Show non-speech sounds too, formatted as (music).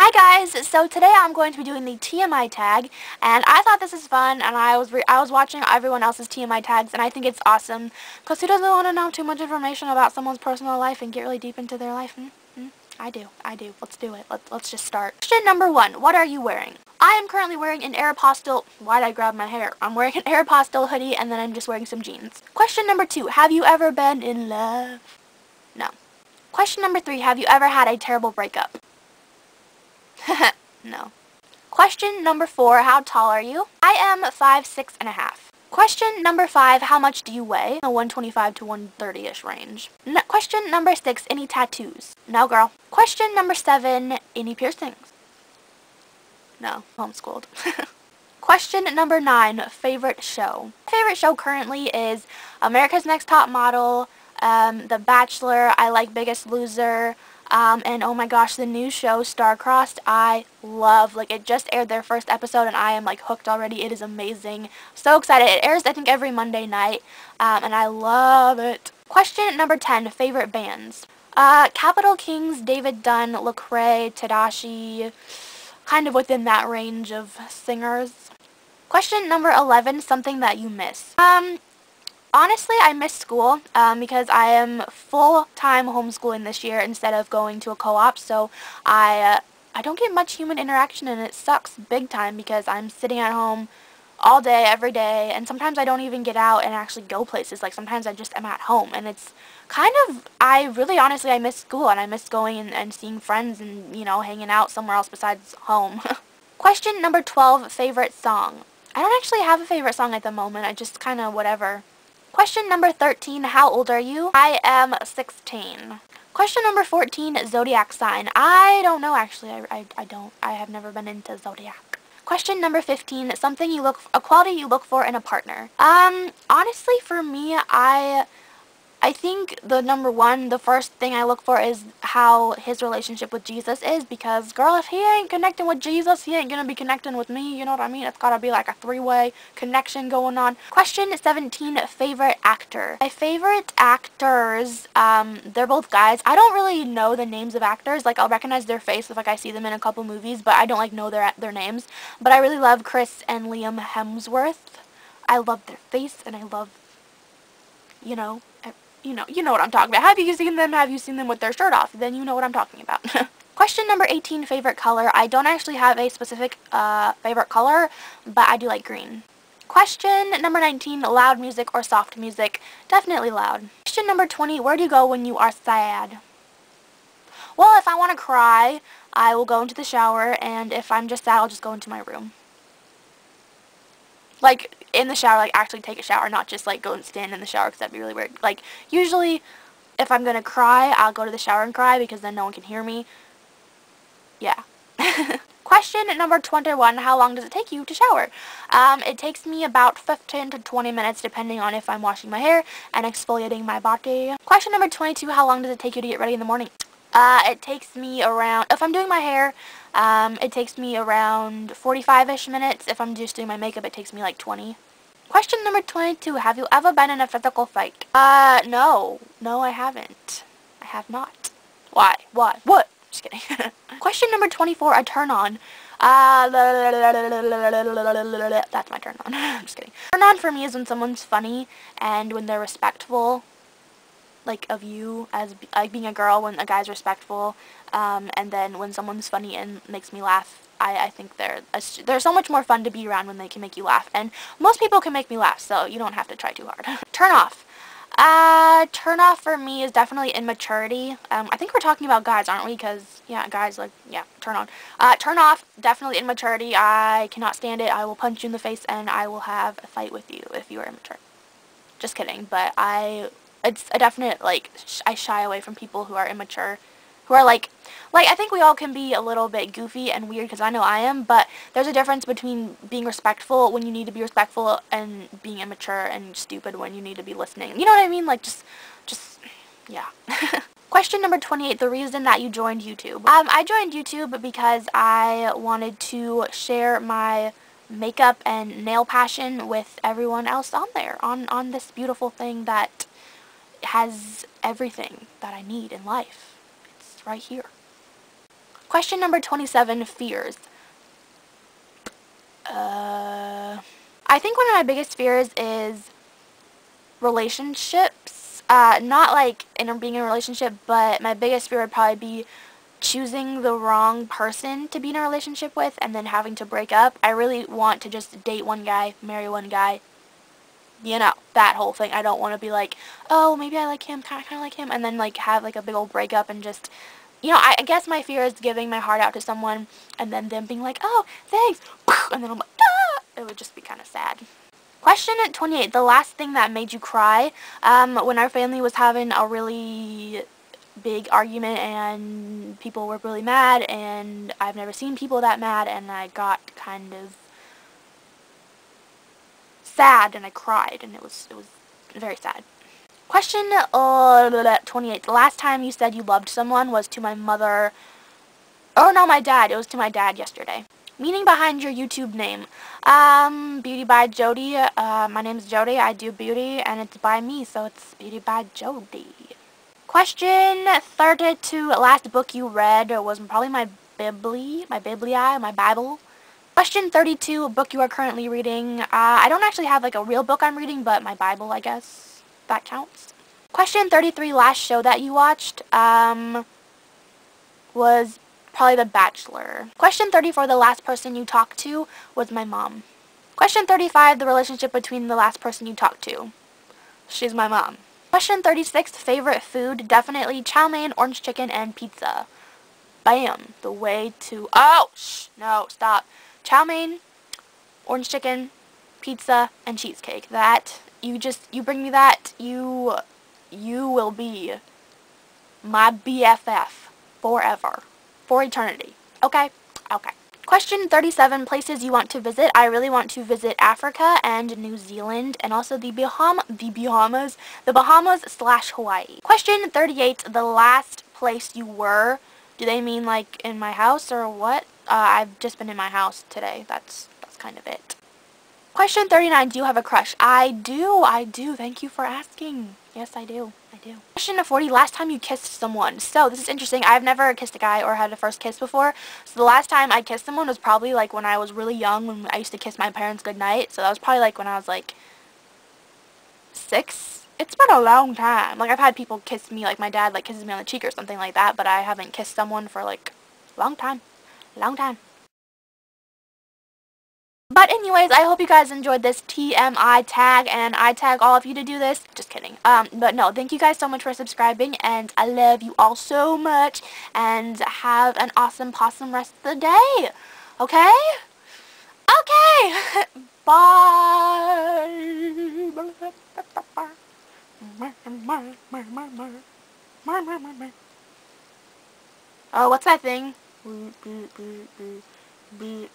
Hi guys, so today I'm going to be doing the TMI tag, and I thought this was fun, and I was I was watching everyone else's TMI tags, and I think it's awesome, because who doesn't want to know too much information about someone's personal life and get really deep into their life? Hmm? Hmm? I do, I do. Let's do it. Let's, let's just start. Question number one, what are you wearing? I am currently wearing an Aeropostale, why'd I grab my hair? I'm wearing an (laughs) Aeropostale hoodie, and then I'm just wearing some jeans. Question number two, have you ever been in love? No. Question number three, have you ever had a terrible breakup? (laughs) no. Question number four, how tall are you? I am five six and a half. Question number five, how much do you weigh? A 125 to 130-ish range. Question number six, any tattoos? No, girl. Question number seven, any piercings? No, homeschooled. (laughs) Question number nine, favorite show. Favorite show currently is America's Next Top Model, um, The Bachelor, I like Biggest Loser, um, and oh my gosh, the new show, Star-Crossed, I love. Like, it just aired their first episode, and I am, like, hooked already. It is amazing. So excited. It airs, I think, every Monday night, um, and I love it. Question number 10, favorite bands. Uh, Capital Kings, David Dunn, Lecrae, Tedashii, kind of within that range of singers. Question number 11, something that you miss. Um, Honestly, I miss school um, because I am full-time homeschooling this year instead of going to a co-op, so I, uh, I don't get much human interaction and it sucks big time because I'm sitting at home all day, every day, and sometimes I don't even get out and actually go places. Like, sometimes I just am at home, and it's kind of, I really honestly, I miss school, and I miss going and, and seeing friends and, you know, hanging out somewhere else besides home. (laughs) Question number 12, favorite song. I don't actually have a favorite song at the moment, I just kind of whatever. Question number 13, how old are you? I am 16. Question number 14, zodiac sign. I don't know actually, I, I, I don't, I have never been into zodiac. Question number 15, something you look, a quality you look for in a partner. Um, honestly for me, I I think the number one, the first thing I look for is how his relationship with Jesus is because, girl, if he ain't connecting with Jesus, he ain't going to be connecting with me, you know what I mean? It's got to be like a three-way connection going on. Question 17, favorite actor. My favorite actors, um, they're both guys. I don't really know the names of actors. Like, I'll recognize their face if, like, I see them in a couple movies, but I don't, like, know their, their names. But I really love Chris and Liam Hemsworth. I love their face, and I love, you know, you know, you know what I'm talking about. Have you seen them? Have you seen them with their shirt off? Then you know what I'm talking about. (laughs) Question number 18, favorite color. I don't actually have a specific uh, favorite color, but I do like green. Question number 19, loud music or soft music? Definitely loud. Question number 20, where do you go when you are sad? Well, if I want to cry, I will go into the shower, and if I'm just sad, I'll just go into my room. Like, in the shower, like actually take a shower, not just like go and stand in the shower because that'd be really weird. Like usually if I'm going to cry, I'll go to the shower and cry because then no one can hear me. Yeah. (laughs) Question number 21, how long does it take you to shower? Um, it takes me about 15 to 20 minutes depending on if I'm washing my hair and exfoliating my body. Question number 22, how long does it take you to get ready in the morning? Uh, it takes me around, if I'm doing my hair, um, it takes me around 45-ish minutes. If I'm just doing my makeup, it takes me like 20. Question number 22, have you ever been in a physical fight? Uh, no. No, I haven't. I have not. Why? Why? What? Just kidding. Question number 24, a turn on. Uh, that's my turn on. I'm just kidding. Turn on for me is when someone's funny and when they're respectful like of you as like being a girl when a guy's respectful um, and then when someone's funny and makes me laugh I, I think they're they're so much more fun to be around when they can make you laugh and most people can make me laugh so you don't have to try too hard (laughs) turn off uh, turn off for me is definitely immaturity. Um, I think we're talking about guys, aren't we? Because, yeah, guys, like, yeah, turn on. Uh, turn off, definitely immaturity. I cannot stand it. I will punch you in the face and I will have a fight with you if you are immature. Just kidding, but I it's a definite, like, sh I shy away from people who are immature, who are, like, like, I think we all can be a little bit goofy and weird, because I know I am, but there's a difference between being respectful when you need to be respectful and being immature and stupid when you need to be listening. You know what I mean? Like, just, just, yeah. (laughs) Question number 28, the reason that you joined YouTube. Um, I joined YouTube because I wanted to share my makeup and nail passion with everyone else on there, on, on this beautiful thing that has everything that I need in life. It's right here. Question number 27, fears. Uh, I think one of my biggest fears is relationships. Uh, not like in being in a relationship, but my biggest fear would probably be choosing the wrong person to be in a relationship with and then having to break up. I really want to just date one guy, marry one guy, you know, that whole thing. I don't want to be like, oh, maybe I like him, kind of, like him, and then like have like a big old breakup and just, you know, I, I guess my fear is giving my heart out to someone and then them being like, oh, thanks, (laughs) and then I'm like, ah! It would just be kind of sad. Question 28, the last thing that made you cry, um, when our family was having a really big argument and people were really mad and I've never seen people that mad and I got kind of sad and I cried and it was it was very sad. Question uh, 28. The last time you said you loved someone was to my mother. Oh no, my dad. It was to my dad yesterday. Meaning behind your YouTube name. Um, Beauty by Jodi. Uh, my name is Jodi. I do beauty and it's by me, so it's Beauty by Jodi. Question 32. Last book you read was probably my Bibli, my Biblia, my Bible. Question 32, book you are currently reading. Uh, I don't actually have like a real book I'm reading, but my Bible, I guess. That counts. Question 33, last show that you watched um, was probably The Bachelor. Question 34, the last person you talked to was my mom. Question 35, the relationship between the last person you talked to. She's my mom. Question 36, favorite food, definitely chow mein, orange chicken, and pizza. Bam, the way to, oh, shh, no, stop chow mein, orange chicken, pizza, and cheesecake. That, you just, you bring me that, you, you will be my BFF forever. For eternity. Okay? Okay. Question 37, places you want to visit. I really want to visit Africa and New Zealand and also the, Baham the Bahamas, the Bahamas slash Hawaii. Question 38, the last place you were. Do they mean like in my house or what? Uh, I've just been in my house today. That's, that's kind of it. Question 39, do you have a crush? I do, I do. Thank you for asking. Yes, I do. I do. Question 40, last time you kissed someone. So, this is interesting. I've never kissed a guy or had a first kiss before. So, the last time I kissed someone was probably like when I was really young, when I used to kiss my parents goodnight. So, that was probably like when I was like six. It's been a long time. Like, I've had people kiss me, like my dad like kisses me on the cheek or something like that, but I haven't kissed someone for like a long time long time. But anyways, I hope you guys enjoyed this TMI tag, and I tag all of you to do this. Just kidding. Um, but no, thank you guys so much for subscribing, and I love you all so much, and have an awesome possum rest of the day. Okay? Okay! (laughs) Bye! (laughs) Oh, what's that thing? Don't know. Bye.